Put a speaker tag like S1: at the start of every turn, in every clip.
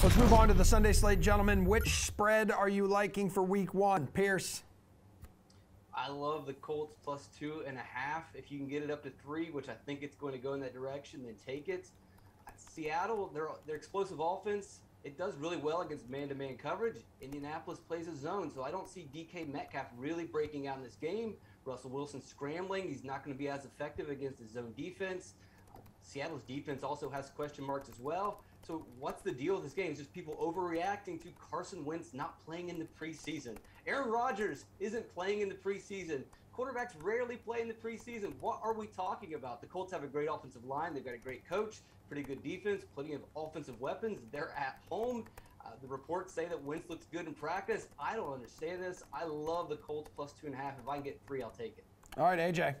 S1: Let's move on to the Sunday slate, gentlemen. Which spread are you liking for week one? Pearce.
S2: I love the Colts plus two and a half. If you can get it up to three, which I think it's going to go in that direction, then take it. Seattle, their their explosive offense, it does really well against man-to-man coverage. Indianapolis plays a zone, so I don't see DK Metcalf really breaking out in this game. Russell Wilson scrambling, he's not going to be as effective against his zone defense. Seattle's defense also has question marks as well. So what's the deal with this game? It's just people overreacting to Carson Wentz not playing in the preseason. Aaron Rodgers isn't playing in the preseason. Quarterbacks rarely play in the preseason. What are we talking about? The Colts have a great offensive line. They've got a great coach, pretty good defense, plenty of offensive weapons. They're at home. Uh, the reports say that Wentz looks good in practice. I don't understand this. I love the Colts plus two and a half. If I can get three, I'll take it.
S1: All right, AJ.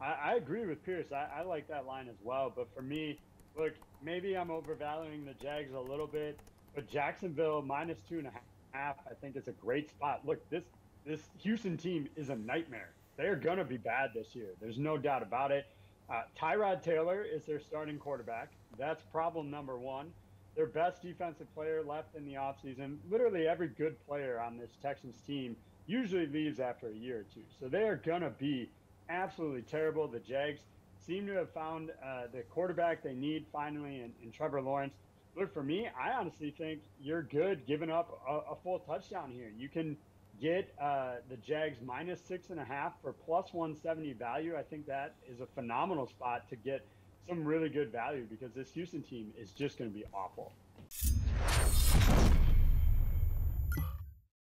S3: I, I agree with Pearce. I, I like that line as well. But for me, look, maybe I'm overvaluing the Jags a little bit, but Jacksonville minus two and a half, I think it's a great spot. Look, this this Houston team is a nightmare. They're gonna be bad this year. There's no doubt about it. Uh, Tyrod Taylor is their starting quarterback. That's problem number one. Their best defensive player left in the offseason. Literally every good player on this Texans team usually leaves after a year or two. So they are gonna be absolutely terrible. The Jags seem to have found uh, the quarterback they need finally in, in, Trevor Lawrence. But for me, I honestly think you're good giving up a, a full touchdown here. You can get uh, the Jags minus six and a half for plus 170 value. I think that is a phenomenal spot to get some really good value because this Houston team is just going to be awful.